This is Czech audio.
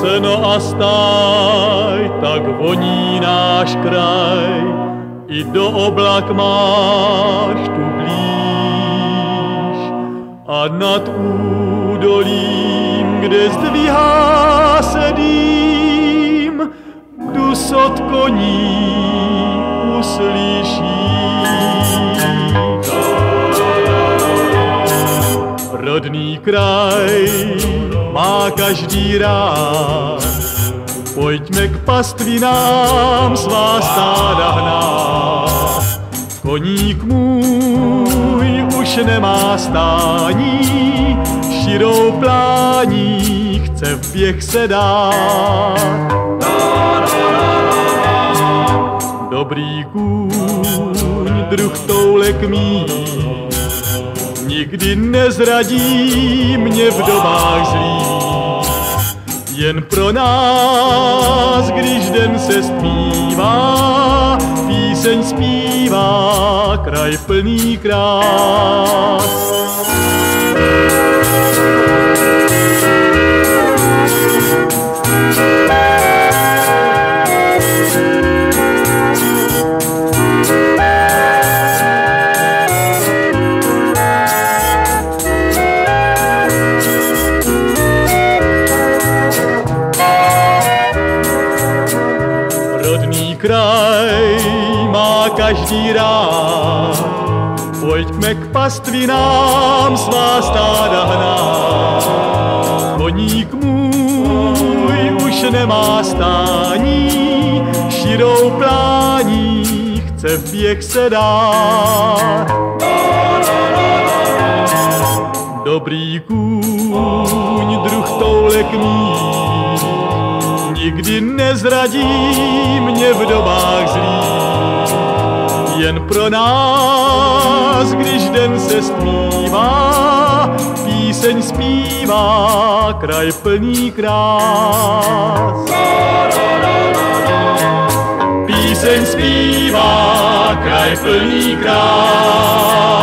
chlastaj, tak voní náš kraj, i do oblak máš tu blíž. A nad údolím, kde zdvíhá se dým, dusot koní uslyší. Rodný kraj každý rád, pojďme k pastvinám svá stáda hnát. Koník můj už nemá stání, širou plání chce v běh se dát. Dobrý kůň, druh toulek mít, nikdy nezradí mě v dobách zlých. Jen pro nás, když den se stmívá, píseň zpívá, kraj plný krás. Kraj má každý rád. Pojďme k pastvinám svá stáda hnát. Koník můj už nemá stání, širou plání chce v běh se dát. Dobrý kůň, druh toulek mít, nikdy nezradí mě v dobách zlých. Jen pro nás, když den se stmívá, píseň zpívá, kraj plný krás. Píseň zpívá, kraj plný krás.